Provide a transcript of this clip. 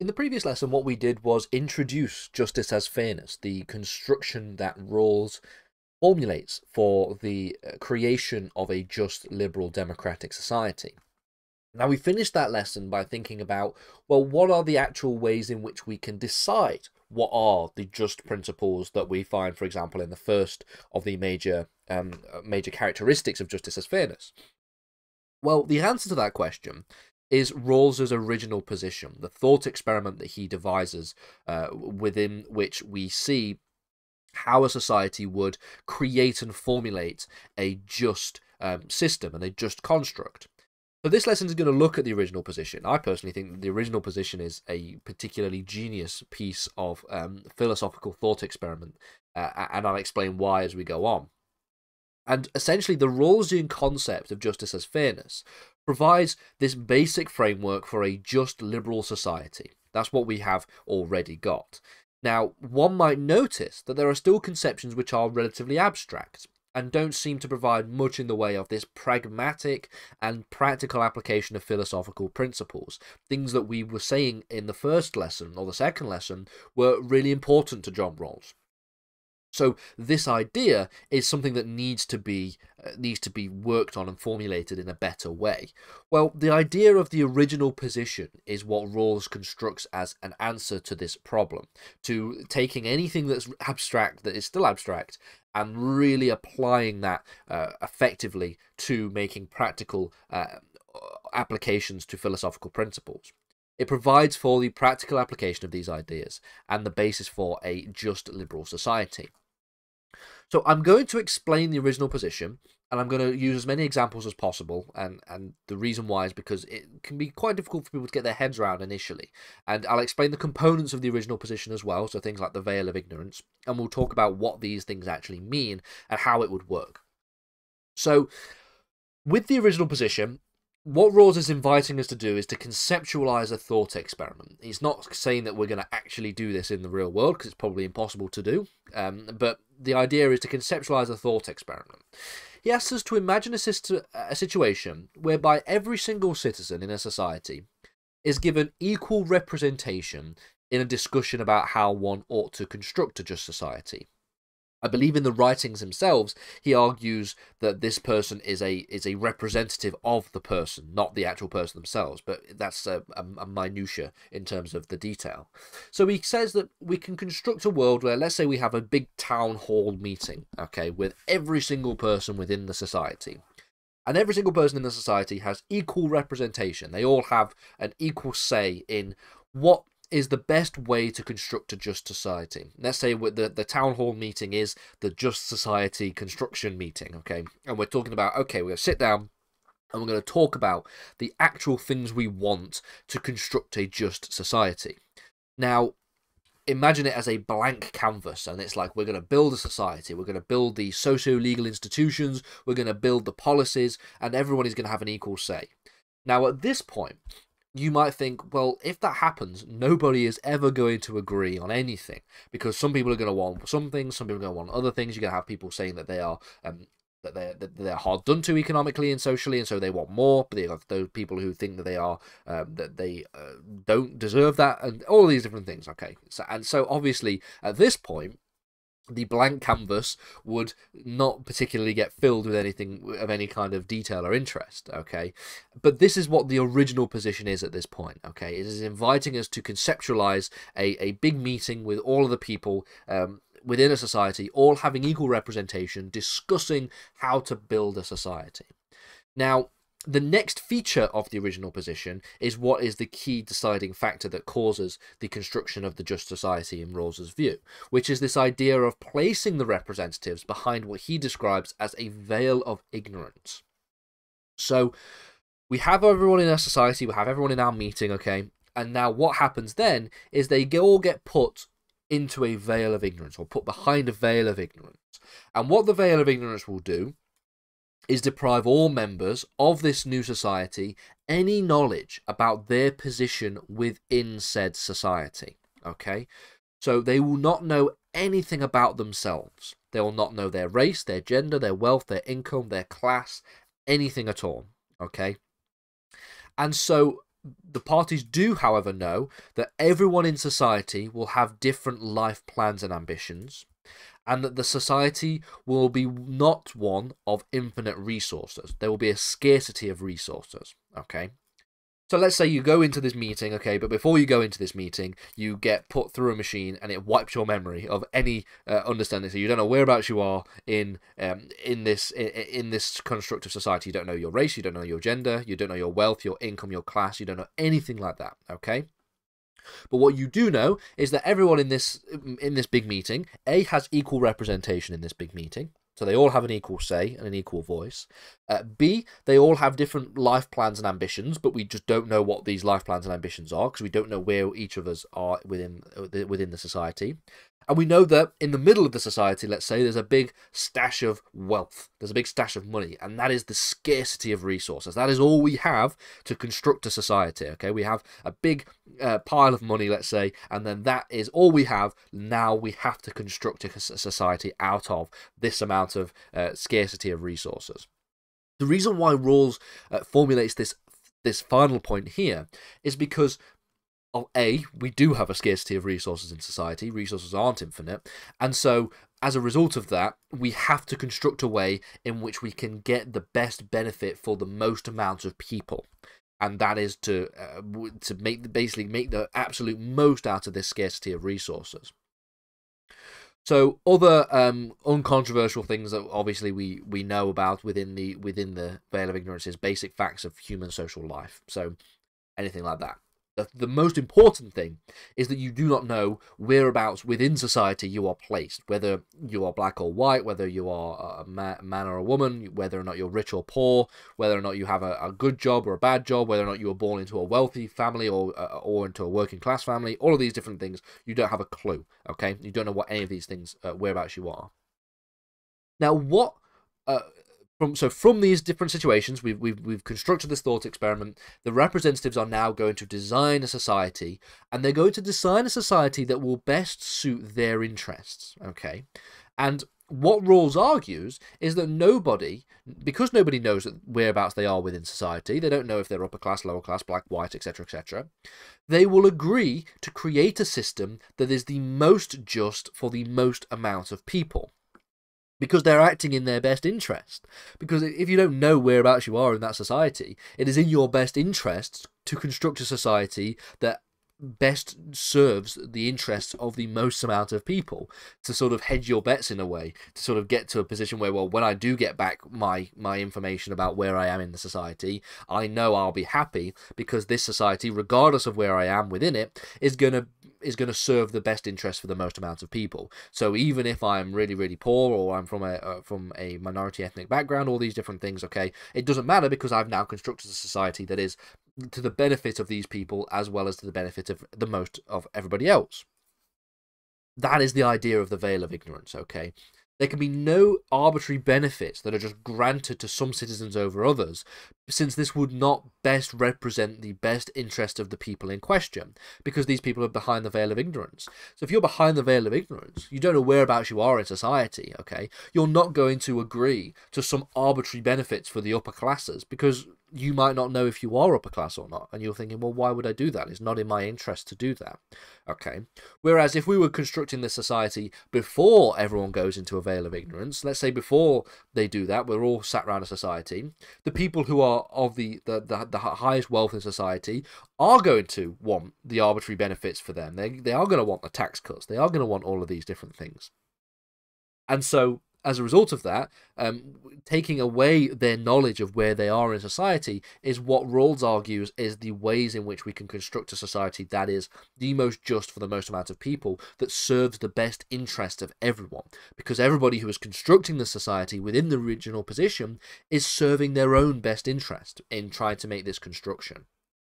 In the previous lesson, what we did was introduce justice as fairness, the construction that Rawls formulates for the uh, creation of a just, liberal, democratic society. Now, we finished that lesson by thinking about, well, what are the actual ways in which we can decide what are the just principles that we find, for example, in the first of the major um, uh, major characteristics of justice as fairness? Well, the answer to that question is Rawls's original position, the thought experiment that he devises, uh, within which we see how a society would create and formulate a just um, system and a just construct. So this lesson is going to look at the original position. I personally think that the original position is a particularly genius piece of um, philosophical thought experiment, uh, and I'll explain why as we go on. And essentially, the Rawlsian concept of justice as fairness provides this basic framework for a just liberal society. That's what we have already got. Now, one might notice that there are still conceptions which are relatively abstract and don't seem to provide much in the way of this pragmatic and practical application of philosophical principles. Things that we were saying in the first lesson or the second lesson were really important to John Rawls. So this idea is something that needs to be uh, needs to be worked on and formulated in a better way. Well, the idea of the original position is what Rawls constructs as an answer to this problem, to taking anything that's abstract that is still abstract and really applying that uh, effectively to making practical uh, applications to philosophical principles. It provides for the practical application of these ideas and the basis for a just liberal society. So I'm going to explain the original position, and I'm going to use as many examples as possible. And, and the reason why is because it can be quite difficult for people to get their heads around initially. And I'll explain the components of the original position as well, so things like the veil of ignorance, and we'll talk about what these things actually mean and how it would work. So, with the original position, what Rawls is inviting us to do is to conceptualize a thought experiment. He's not saying that we're going to actually do this in the real world because it's probably impossible to do, um, but the idea is to conceptualize a thought experiment. He asks us to imagine a, a situation whereby every single citizen in a society is given equal representation in a discussion about how one ought to construct a just society. I believe in the writings themselves, he argues that this person is a is a representative of the person, not the actual person themselves. But that's a, a, a minutia in terms of the detail. So he says that we can construct a world where, let's say, we have a big town hall meeting, okay, with every single person within the society. And every single person in the society has equal representation. They all have an equal say in what is the best way to construct a just society. Let's say the, the town hall meeting is the just society construction meeting, okay? And we're talking about, okay, we're going to sit down and we're going to talk about the actual things we want to construct a just society. Now, imagine it as a blank canvas and it's like we're going to build a society we're going to build the socio-legal institutions we're going to build the policies and everyone is going to have an equal say now at this point you might think, well, if that happens, nobody is ever going to agree on anything because some people are going to want some things, some people are going to want other things. You're going to have people saying that they are um, that they're that they're hard done to economically and socially, and so they want more. But you have those people who think that they are um, that they uh, don't deserve that, and all these different things. Okay, so and so obviously at this point, the blank canvas would not particularly get filled with anything of any kind of detail or interest okay? But this is what the original position is at this point okay? It is inviting us to conceptualize a, a big meeting with all of the people um, within a society all having equal representation discussing how to build a society. Now the next feature of the original position is what is the key deciding factor that causes the construction of the just society in Rawls's view, which is this idea of placing the representatives behind what he describes as a veil of ignorance. So we have everyone in our society, we have everyone in our meeting, okay? And now what happens then is they all get put into a veil of ignorance or put behind a veil of ignorance. And what the veil of ignorance will do is deprive all members of this new society any knowledge about their position within said society. Okay? So they will not know anything about themselves. They will not know their race, their gender, their wealth, their income, their class, anything at all. Okay? And so the parties do, however, know that everyone in society will have different life plans and ambitions, and that the society will be not one of infinite resources. There will be a scarcity of resources. Okay. So let's say you go into this meeting, okay, but before you go into this meeting, you get put through a machine and it wipes your memory of any uh, understanding. So you don't know whereabouts you are in um, in this in, in this constructive society. You don't know your race, you don't know your gender, you don't know your wealth, your income, your class. You don't know anything like that. Okay. But what you do know is that everyone in this in this big meeting, A has equal representation in this big meeting. So they all have an equal say and an equal voice. Uh, B, they all have different life plans and ambitions, but we just don't know what these life plans and ambitions are because we don't know where each of us are within within the society. And we know that in the middle of the society, let's say, there's a big stash of wealth. There's a big stash of money, and that is the scarcity of resources. That is all we have to construct a society. Okay, we have a big uh, pile of money, let's say, and then that is all we have. Now we have to construct a society out of this amount of uh, scarcity of resources. The reason why Rawls uh, formulates this this final point here is because of A, we do have a scarcity of resources in society, resources aren't infinite, and so as a result of that, we have to construct a way in which we can get the best benefit for the most amount of people. And that is to uh, to make basically make the absolute most out of this scarcity of resources. So other um, uncontroversial things that obviously we, we know about within the within the veil of ignorance is basic facts of human social life. So anything like that the, the most important thing is that you do not know whereabouts within society you are placed, whether you are black or white, whether you are a man or a woman, whether or not you're rich or poor, whether or not you have a, a good job or a bad job, whether or not you were born into a wealthy family or uh, or into a working class family, all of these different things, you don't have a clue. Okay, you don't know what any of these things, uh, whereabouts you are. Now, what uh, from so from these different situations we've, we've we've constructed this thought experiment the representatives are now going to design a society and they're going to design a society that will best suit their interests okay and what Rawls argues is that nobody, because nobody knows whereabouts they are within society, they don't know if they're upper class, lower class, black, white, etc., etc., they will agree to create a system that is the most just for the most amount of people because they're acting in their best interest. Because if you don't know whereabouts you are in that society, it is in your best interest to construct a society that best serves the interests of the most amount of people to sort of hedge your bets in a way to sort of get to a position where well when I do get back my my information about where I am in the society I know I'll be happy because this society regardless of where I am within it is going to is going to serve the best interest for the most amount of people. So even if I'm really really poor or I'm from a uh, from a minority ethnic background, all these different things, okay, it doesn't matter because I've now constructed a society that is to the benefit of these people as well as to the benefit of the most of everybody else. That is the idea of the veil of ignorance, okay? There can be no arbitrary benefits that are just granted to some citizens over others, since this would not best represent the best interest of the people in question, because these people are behind the veil of ignorance. So if you're behind the veil of ignorance, you don't know whereabouts you are in society, okay? You're not going to agree to some arbitrary benefits for the upper classes, because you might not know if you are upper class or not, and you're thinking, well, why would I do that? It's not in my interest to do that. Okay. Whereas if we were constructing this society before everyone goes into a veil of ignorance, let's say before they do that, we're all sat around a society, the people who are of the, the, the, the highest wealth in society are going to want the arbitrary benefits for them. They, they are going to want the tax cuts. They are going to want all of these different things. And so as a result of that, um, taking away their knowledge of where they are in society is what Rawls argues is the ways in which we can construct a society that is the most just for the most amount of people, that serves the best interest of everyone. Because everybody who is constructing the society within the original position is serving their own best interest in trying to make this construction.